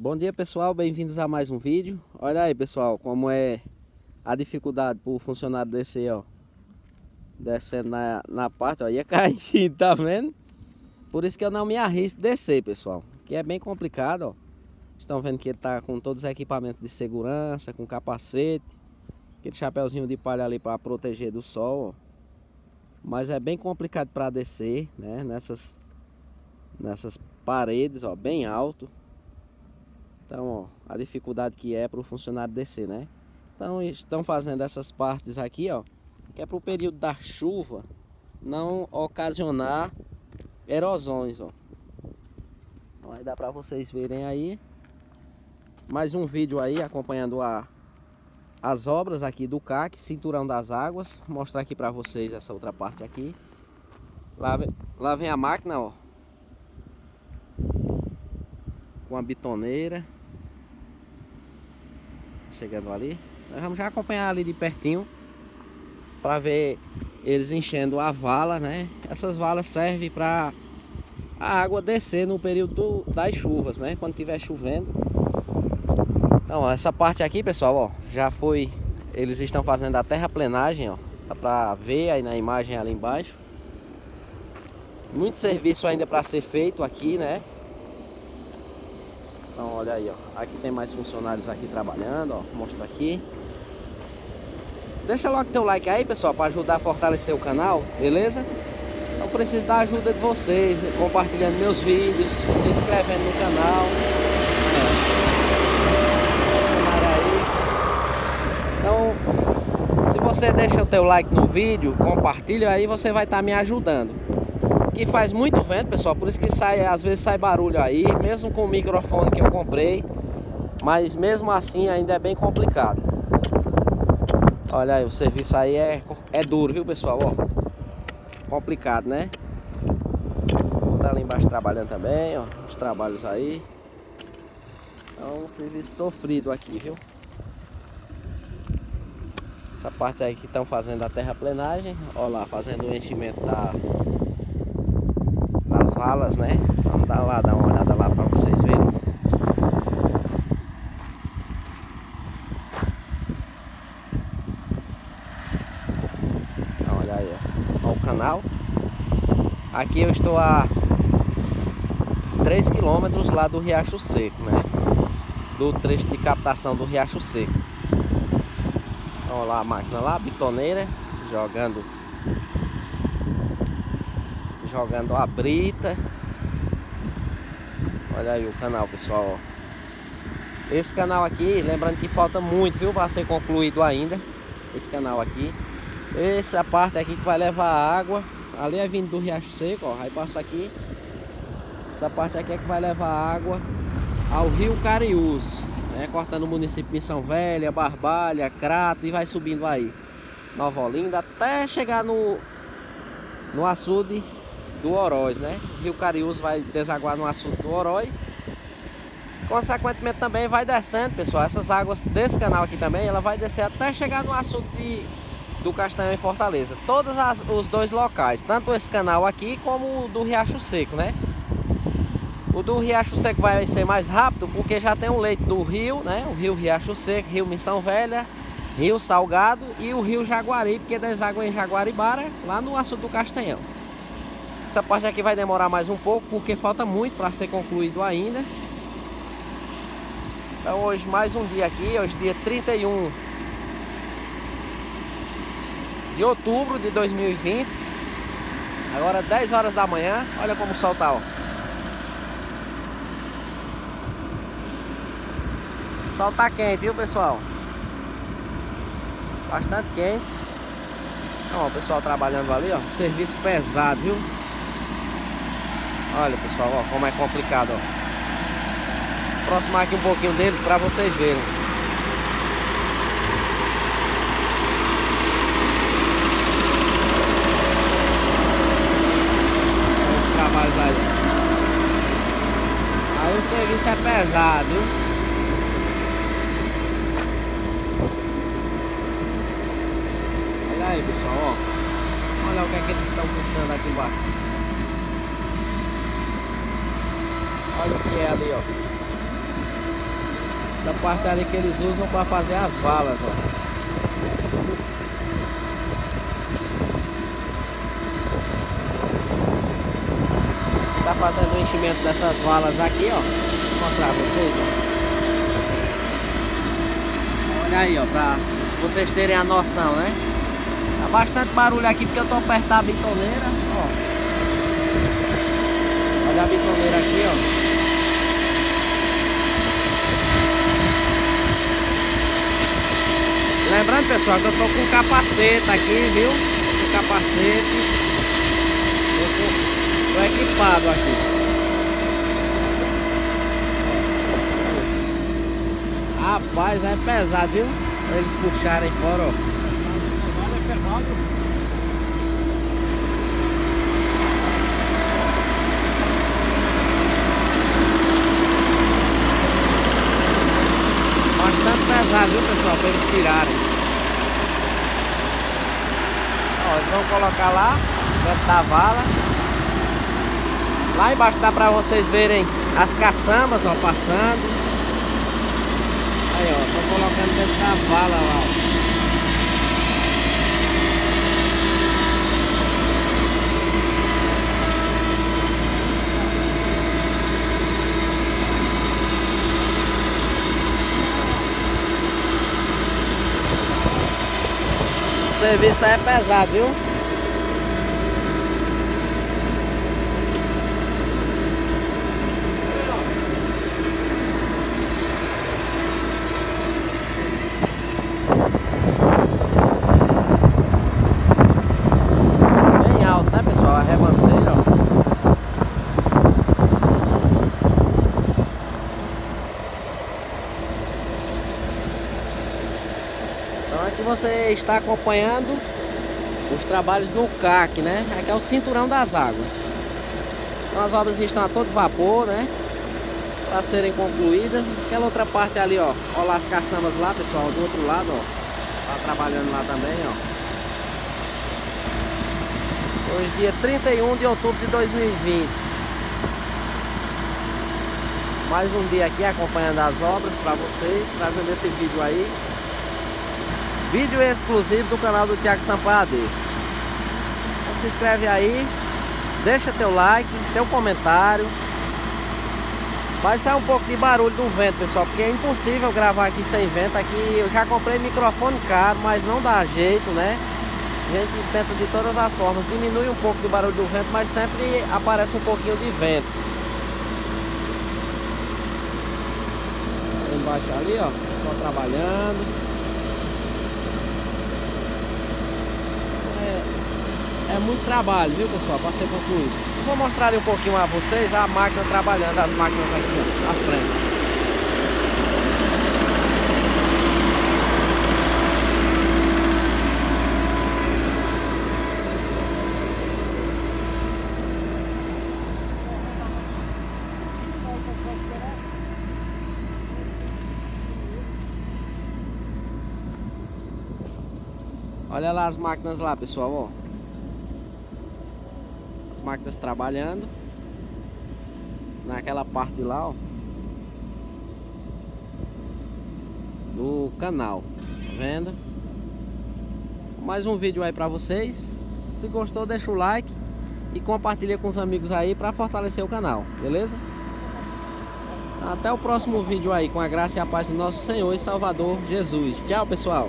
Bom dia pessoal, bem-vindos a mais um vídeo. Olha aí pessoal, como é a dificuldade para o funcionário descer ó. Descendo na, na parte, ó, ia cair, tá vendo? Por isso que eu não me arrisco descer pessoal Que é bem complicado, ó. Estão vendo que ele tá com todos os equipamentos de segurança, com capacete Aquele chapéuzinho de palha ali para proteger do sol, ó. Mas é bem complicado para descer, né? Nessas, nessas paredes, ó, bem alto então, ó, a dificuldade que é para o funcionário descer, né? Então, estão fazendo essas partes aqui, ó, que é para o período da chuva não ocasionar erosões, ó. Então, aí dá para vocês verem aí. Mais um vídeo aí acompanhando a, as obras aqui do CAC, Cinturão das Águas. Vou mostrar aqui para vocês essa outra parte aqui. Lá, lá vem a máquina, ó. Com a bitoneira chegando ali. Nós vamos já acompanhar ali de pertinho para ver eles enchendo a vala, né? Essas valas servem para a água descer no período das chuvas, né? Quando tiver chovendo. Então, essa parte aqui, pessoal, ó, já foi. Eles estão fazendo a terraplenagem, ó, dá para ver aí na imagem ali embaixo. Muito serviço ainda para ser feito aqui, né? Então olha aí, ó. Aqui tem mais funcionários aqui trabalhando, ó. Mostro aqui. Deixa logo teu like aí, pessoal, para ajudar a fortalecer o canal, beleza? Então preciso da ajuda de vocês, compartilhando meus vídeos, se inscrevendo no canal. É. Então, se você deixa o teu like no vídeo, compartilha aí, você vai estar tá me ajudando. Aqui faz muito vento, pessoal, por isso que sai, às vezes sai barulho aí, mesmo com o microfone que eu comprei. Mas mesmo assim ainda é bem complicado. Olha aí, o serviço aí é, é duro, viu, pessoal? Ó, complicado, né? Vou tá ali embaixo trabalhando também, ó, os trabalhos aí. Então, um serviço sofrido aqui, viu? Essa parte aí que estão fazendo a terraplenagem, ó lá, fazendo o enchimento da das valas, né? Vamos dar lá, dar uma olhada lá para vocês verem. Olha aí. Olha o canal. Aqui eu estou a 3 quilômetros lá do Riacho Seco, né? Do trecho de captação do Riacho Seco. Olha lá a máquina lá, bitoneira, jogando jogando a brita. Olha aí o canal, pessoal. Esse canal aqui, lembrando que falta muito, viu, para ser concluído ainda. Esse canal aqui. Essa parte aqui que vai levar água. Ali é vindo do Riacho Seco, ó. Aí passa aqui. Essa parte aqui é que vai levar água ao Rio Cariús, né? Cortando o município de Missão Velha, Barbalha, Crato e vai subindo aí. Nova Olinda até chegar no no açude do Oroz, né? Rio Cariús vai desaguar no assunto do Oroz. Consequentemente também vai descendo, pessoal. Essas águas desse canal aqui também, ela vai descer até chegar no assunto de, do Castanhão em Fortaleza. Todos as, os dois locais, tanto esse canal aqui como o do Riacho Seco, né? O do Riacho Seco vai ser mais rápido porque já tem o leite do rio, né? O rio Riacho Seco, rio Missão Velha, rio Salgado e o rio Jaguari, porque deságua em Jaguaribara, lá no assunto do Castanhão. Essa parte aqui vai demorar mais um pouco porque falta muito para ser concluído ainda. Então hoje mais um dia aqui, hoje dia 31 de outubro de 2020. Agora 10 horas da manhã, olha como o sol tá, ó. O sol tá quente, viu pessoal? Bastante quente. Então, ó, o pessoal trabalhando ali, ó. Serviço pesado, viu? Olha pessoal, ó, como é complicado, ó. Aproximar aqui um pouquinho deles para vocês verem. Os trabalhos aí. Aí o serviço é pesado, viu? Olha aí pessoal, ó. Olha o que é que eles estão puxando aqui embaixo. Olha o que é ali, ó. Essa parte ali que eles usam para fazer as valas, ó. Tá fazendo o enchimento dessas valas aqui, ó. Vou mostrar vocês, ó. Olha aí, ó, pra vocês terem a noção, né? Tá bastante barulho aqui porque eu tô perto da bitoneira, ó. Olha a bitoneira aqui, ó. Lembrando pessoal que eu tô com capacete aqui, viu? Com capacete. Tô, tô equipado aqui. Rapaz, é pesado, viu? Eles puxarem fora, ó. É pesado. Bastante pessoal, para eles tirarem. Ó, eles vão colocar lá, dentro da vala. Lá embaixo dá para vocês verem as caçambas, ó, passando. Aí, ó, tô colocando dentro da vala lá, ó. Serviço aí é pesado, viu? Bem alto, né pessoal? A rebanceira, ó. Então aqui está acompanhando os trabalhos no CAC, né? Aqui é o cinturão das águas. Então as obras estão a todo vapor, né? Para serem concluídas. Aquela outra parte ali, ó. Olha lá as caçambas lá, pessoal, do outro lado, ó. Tá trabalhando lá também, ó. Hoje dia 31 de outubro de 2020. Mais um dia aqui acompanhando as obras para vocês, trazendo esse vídeo aí. Vídeo exclusivo do canal do Thiago Sampaio AD. Então se inscreve aí, deixa teu like, teu comentário. Vai sair um pouco de barulho do vento, pessoal, porque é impossível gravar aqui sem vento. Aqui eu já comprei microfone caro, mas não dá jeito, né? A gente tenta de todas as formas, diminui um pouco do barulho do vento, mas sempre aparece um pouquinho de vento. Embaixo ali, ó, só trabalhando. É muito trabalho, viu pessoal, ser concluído. Eu vou mostrar um pouquinho a vocês a máquina trabalhando, as máquinas aqui na frente. Olha lá as máquinas lá, pessoal, ó. As máquinas trabalhando. Naquela parte lá, ó. Do canal. Tá vendo? Mais um vídeo aí pra vocês. Se gostou, deixa o like. E compartilha com os amigos aí pra fortalecer o canal. Beleza? Até o próximo vídeo aí. Com a graça e a paz do nosso Senhor e Salvador Jesus. Tchau, pessoal.